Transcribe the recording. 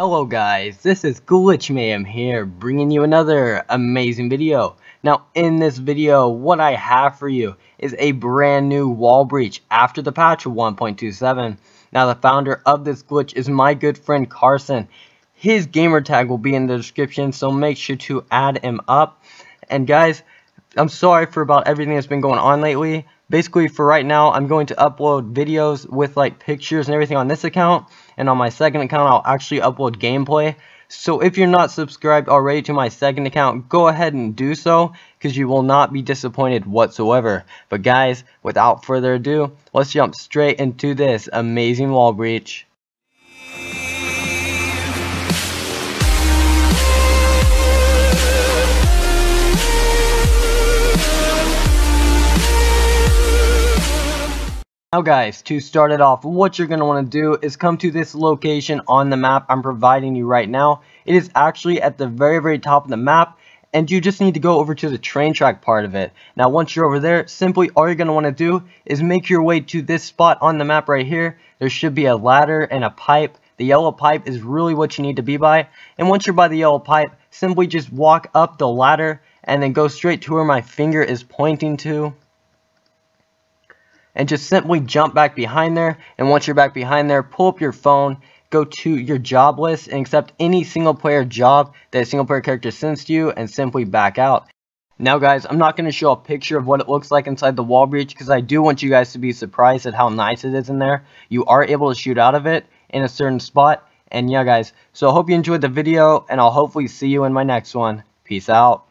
Hello guys, this is Glitched Mayhem here, bringing you another amazing video. Now in this video, what I have for you is a brand new wall breach after the patch of 1.27. Now the founder of this glitch is my good friend Carson. His gamer tag will be in the description, so make sure to add him up. And guys, I'm sorry for about everything that's been going on lately. Basically, for right now, I'm going to upload videos with like pictures and everything on this account. And on my second account, I'll actually upload gameplay. So if you're not subscribed already to my second account, go ahead and do so. Because you will not be disappointed whatsoever. But guys, without further ado, let's jump straight into this amazing wall breach. Now guys, to start it off, what you're going to want to do is come to this location on the map I'm providing you right now. It is actually at the very, very top of the map, and you just need to go over to the train track part of it. Now once you're over there, simply all you're going to want to do is make your way to this spot on the map right here. There should be a ladder and a pipe. The yellow pipe is really what you need to be by. And once you're by the yellow pipe, simply just walk up the ladder and then go straight to where my finger is pointing to and just simply jump back behind there. And once you're back behind there pull up your phone go to your job list and accept any single player job that a single player character sends to you and simply back out. Now guys I'm not going to show a picture of what it looks like inside the wall breach because I do want you guys to be surprised at how nice it is in there. You are able to shoot out of it in a certain spot. And yeah guys so I hope you enjoyed the video and I'll hopefully see you in my next one. Peace out